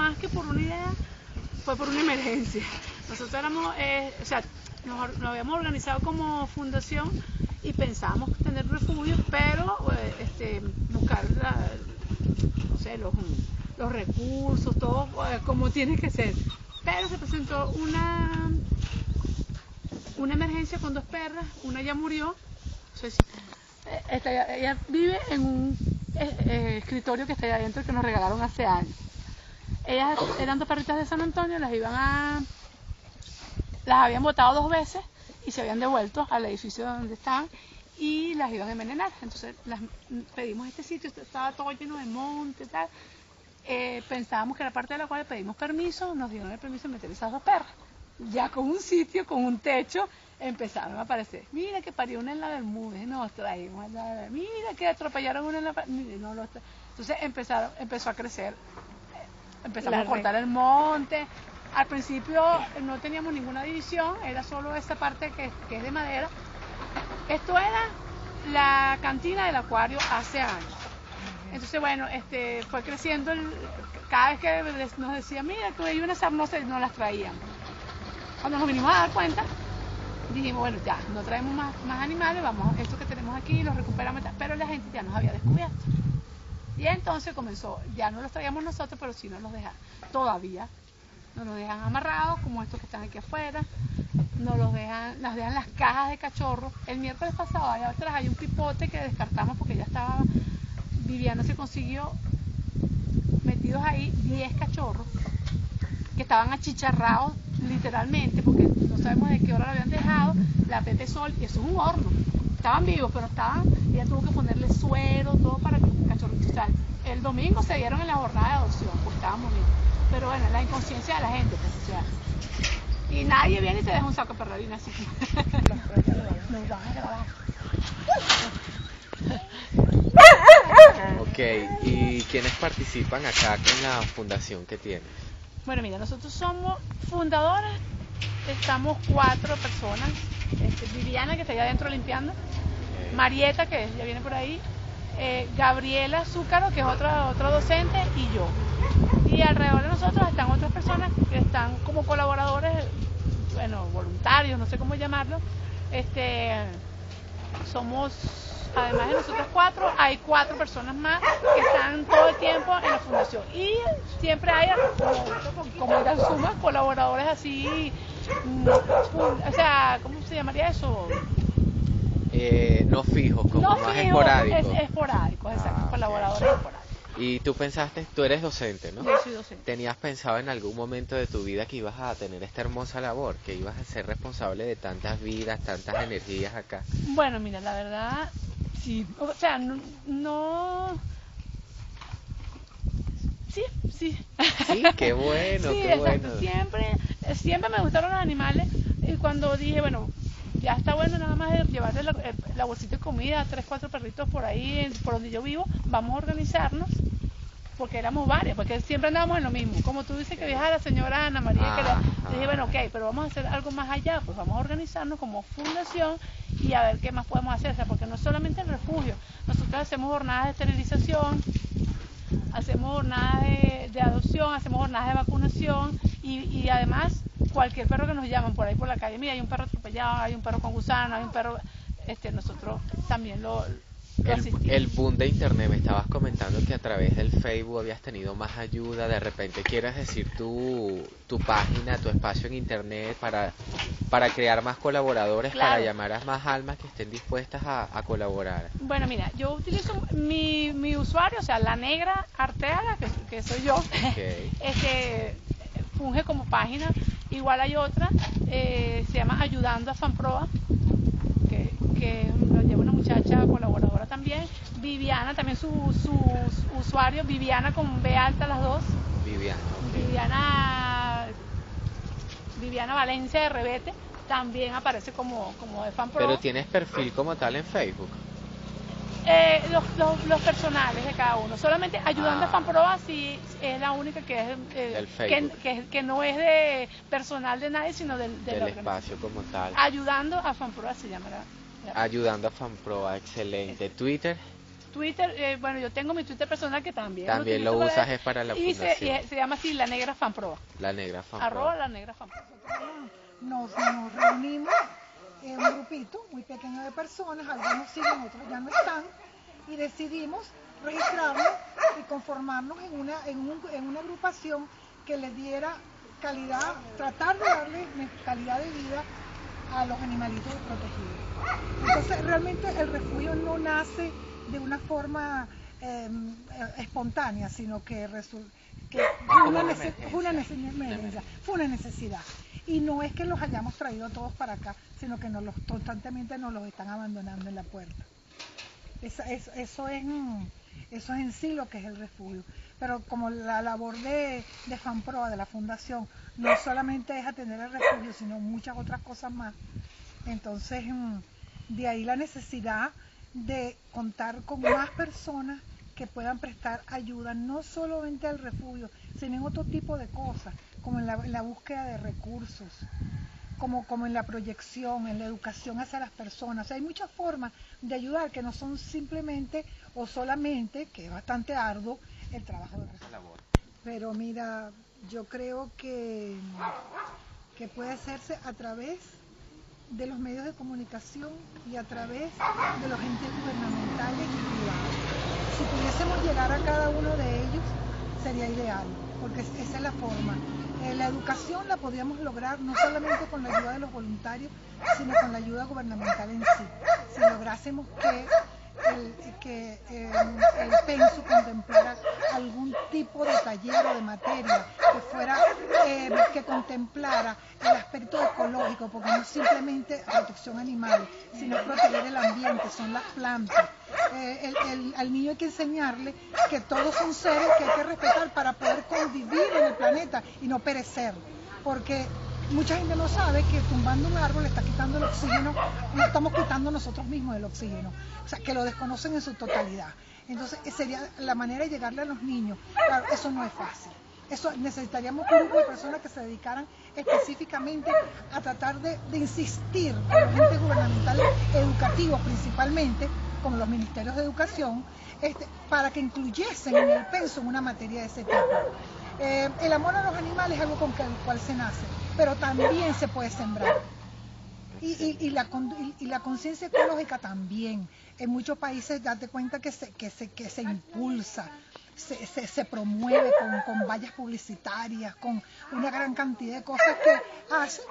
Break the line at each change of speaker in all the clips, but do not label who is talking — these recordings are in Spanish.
más que por una idea, fue por una emergencia. Nosotros éramos, eh, o sea, nos, habíamos organizado como fundación y pensábamos tener refugio, pero eh, este, buscar los, recursos, todo eh, como tiene que ser. Pero se presentó una, una emergencia con dos perras, una ya murió, no sé ella, vive en un escritorio que está ahí adentro que nos regalaron hace años. Ellas eran dos perritas de San Antonio, las iban a... las habían botado dos veces y se habían devuelto al edificio donde estaban y las iban a envenenar. Entonces las pedimos este sitio, estaba todo lleno de monte y tal. Eh, pensábamos que era parte de la cual pedimos permiso, nos dieron el permiso de meter esas dos perras. Ya con un sitio, con un techo, empezaron a aparecer. Mira que parió una en la Bermúdez, nos traímos en la. Mira que atropellaron una en la... no tra- Entonces empezaron, empezó a crecer. Empezamos
La
a cortar el monte. Al principio no teníamos ninguna división, era solo esa parte que, que es de madera. Esto era la cantina del acuario hace años. Entonces, bueno, este, fue creciendo, el- cada vez que nos decía, mira, que hay unas sarnosas, no las traían. Cuando nos vinimos a dar cuenta, dijimos, bueno, ya, no traemos más, más animales, vamos, esto que tenemos aquí, los recuperamos, pero la gente ya nos había descubierto. Entonces comenzó, ya no los traíamos nosotros, pero sí nos los dejan, todavía, nos los dejan amarrados, como estos que están aquí afuera, nos los dejan, nos dejan las cajas de cachorros. El miércoles pasado allá atrás hay un pipote que descartamos porque ya estaba, Viviana se consiguió metidos ahí 10 cachorros que estaban achicharrados literalmente porque no sabemos de qué hora lo habían dejado, la Pepe Sol, y eso es un horno. Estaban vivos, pero estaban, ella tuvo que ponerle suero, todo para que los cachorritos salgan. El domingo se dieron en la jornada de adopción, porque estaban bonitos. Pero bueno, la inconsciencia de la gente, pues, o sea. Y nadie viene y te deja un saco de así. Nos van a grabar.
Ok, ¿y quiénes participan acá con la fundación que tienes?
Bueno, mira, nosotros somos fundadoras, estamos cuatro personas. Este, Viviana, que está allá adentro limpiando, Marieta, que ya viene por ahí, eh, Gabriela Zúcaro, que es otra, otra docente, y yo. Y alrededor de nosotros están otras personas que están como colaboradores, bueno, voluntarios, no sé cómo llamarlo. Este, somos, además de nosotros cuatro, hay cuatro personas más que están todo el tiempo en la fundación. Y siempre hay, como, como en suma, colaboradores así, mm, o sea, ¿cómo se llamaría eso?
Eh, no fijos, como
no
más
fijo,
esporádicos.
Es, esporádicos, exacto,
Ah,
colaboradores esporádicos.
Y tú pensaste, tú eres docente, ¿no?
Yo soy docente.
¿Tenías pensado en algún momento de tu vida que ibas a tener esta hermosa labor, que ibas a ser responsable de tantas vidas, tantas energías acá?
Bueno, mira, la verdad, sí. O sea, no. no- Sí, sí.
Sí, qué bueno,
sí,
qué
exacto.
bueno.
Siempre, siempre me gustaron los animales. Y cuando dije, bueno, ya está bueno nada más de llevarle la, la bolsita de comida a tres, cuatro perritos por ahí, por donde yo vivo, vamos a organizarnos. Porque éramos varias, porque siempre andábamos en lo mismo. Como tú dices que viaja la señora Ana María, que le-
Ajá.
dije, bueno, ok, pero vamos a hacer algo más allá, pues vamos a organizarnos como fundación y a ver qué más podemos hacer, o sea, porque no es solamente el refugio, nosotros hacemos jornadas de esterilización, hacemos jornadas de, de adopción, hacemos jornadas de vacunación y, y además cualquier perro que nos llaman por ahí por la calle, mira, hay un perro atropellado, hay un perro con gusano, hay un perro, este, nosotros también lo,
El,
asistimos.
el boom de internet, me estabas comentando que a través del Facebook habías tenido más ayuda, de repente quieres decir tu, tu página, tu espacio en internet para, para crear más colaboradores, para llamar a más almas que estén dispuestas a, a colaborar.
Bueno, mira, yo utilizo mi, mi usuario, o sea, la negra Arteaga, que, que soy yo, este, funge como página. Igual hay otra, eh, se llama Ayudando a Fanproa, que, que lo lleva una muchacha colaboradora también. Viviana, también su, su usuario, Viviana con B alta las dos.
Viviana.
Viviana, Viviana Valencia de Rebete, también aparece como, como de Fanproa.
Pero tienes perfil como tal en Facebook.
Eh, los, los, los personales de cada uno. Solamente ayudando
Ah.
a Fanproa sí es la única que es eh,
Del
que, que, que no es de personal de nadie, sino del, de
del
la
espacio como tal.
Ayudando a Fanproa se llama la- la-
Ayudando a Fanproa, excelente. Twitter,
Twitter, eh, bueno, yo tengo mi Twitter personal que también.
También lo, usas es para la
y
fundación.
Se, y se llama así La Negra Fanproa.
La Negra Fanproa.
Arroba La Negra Fanproa.
Nos, nos reunimos en un grupito muy pequeño de personas, algunos siguen, otros ya no están, y decidimos registrarnos y conformarnos en una, en, un, en una agrupación que les diera calidad, tratar de darle calidad de vida a los animalitos protegidos. Entonces, realmente el refugio no nace de una forma eh, espontánea, sino que, que fue, una necesidad, fue una necesidad. Y no es que los hayamos traído todos para acá, sino que nos los, constantemente nos los están abandonando en la puerta. Eso, eso, es, eso es en sí lo que es el refugio. Pero como la labor de, de FANPROA, de la fundación, no solamente es atender el refugio, sino muchas otras cosas más. Entonces, mm, de ahí la necesidad de contar con más personas que puedan prestar ayuda, no solamente al refugio, sino en otro tipo de cosas, como en la, búsqueda de recursos, como, como en la proyección, en la educación hacia las personas. hay muchas formas de ayudar que no son simplemente o solamente, que es bastante arduo, el trabajo de refugio. Pero mira, yo creo que, que puede hacerse a través de los medios de comunicación y a través de los entes gubernamentales y privados. Si pudiésemos llegar a cada uno de ellos, sería ideal, porque esa es la forma. Eh, la educación la podríamos lograr no solamente con la ayuda de los voluntarios, sino con la ayuda gubernamental en sí. Si lográsemos que el, que el, penso contemplara algún tipo de taller o de materia que fuera eh, que contemplara el aspecto ecológico, porque no simplemente protección animal, sino proteger el ambiente, son las plantas. Eh, al niño hay que enseñarle que todos son seres que hay que respetar para poder convivir en el planeta y no perecer, porque mucha gente no sabe que tumbando un árbol está quitando el oxígeno, no estamos quitando nosotros mismos el oxígeno. O sea, que lo desconocen en su totalidad. Entonces, sería la manera de llegarle a los niños. Claro, eso no es fácil. Eso necesitaríamos un grupo de personas que se dedicaran específicamente a tratar de, insistir con los entes gubernamentales educativos principalmente, como los ministerios de educación, este, para que incluyesen en el penso una materia de ese tipo. Eh, el amor a los animales es algo con el cual se nace pero también se puede sembrar. Y, la, y la conciencia ecológica también. En muchos países date cuenta que se, que se, que se impulsa, se, se, promueve con, con, vallas publicitarias, con una gran cantidad de cosas que hacen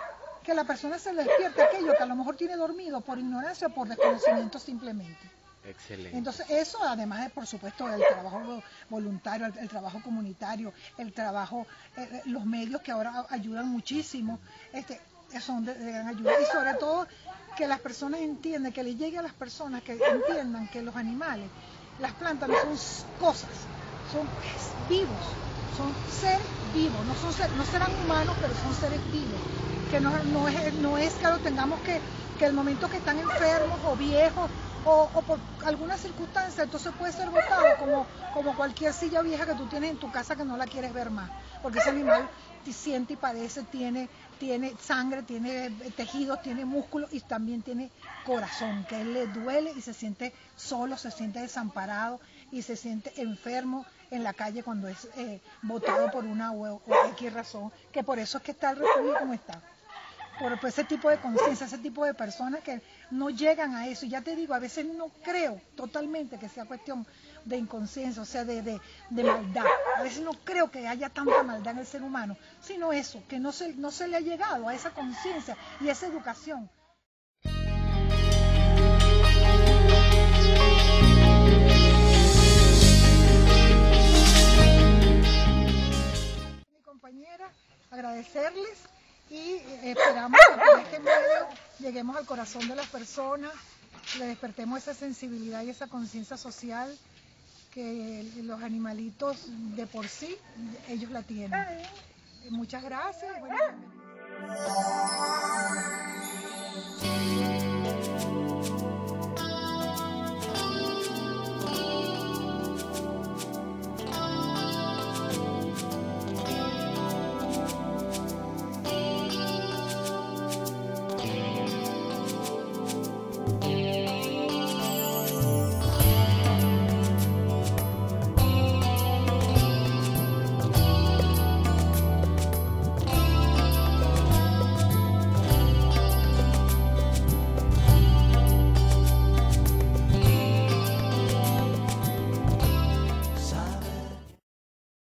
que la persona se despierte aquello que a lo mejor tiene dormido por ignorancia o por desconocimiento simplemente.
Excelente.
Entonces, eso además de, por supuesto, del trabajo voluntario, el, trabajo comunitario, el trabajo, eh, eh, los medios que ahora ayudan muchísimo, este, son de, gran ayuda. Y sobre todo, que las personas entiendan, que le llegue a las personas que entiendan que los animales, las plantas no son cosas, son vivos, son seres vivos, no, son no serán humanos, pero son seres vivos. Que no, no, es, no es que lo tengamos que, que el momento que están enfermos o viejos o, por alguna circunstancia, entonces puede ser botado como, como cualquier silla vieja que tú tienes en tu casa que no la quieres ver más, porque ese animal siente y padece, tiene, tiene sangre, tiene tejidos, tiene músculos y también tiene corazón, que él le duele y se siente solo, se siente desamparado y se siente enfermo en la calle cuando es eh, botado por una o X razón, que por eso es que está el refugio como está. Por, ese tipo de conciencia, ese tipo de personas que no llegan a eso. Y ya te digo, a veces no creo totalmente que sea cuestión de inconsciencia, o sea, de, de, maldad. A veces no creo que haya tanta maldad en el ser humano, sino eso, que no se, no se le ha llegado a esa conciencia y esa educación. Mi compañera, agradecerles y eh, esperamos que con este medio lleguemos al corazón de las personas, le despertemos esa sensibilidad y esa conciencia social que los animalitos de por sí, ellos la tienen. Muchas gracias.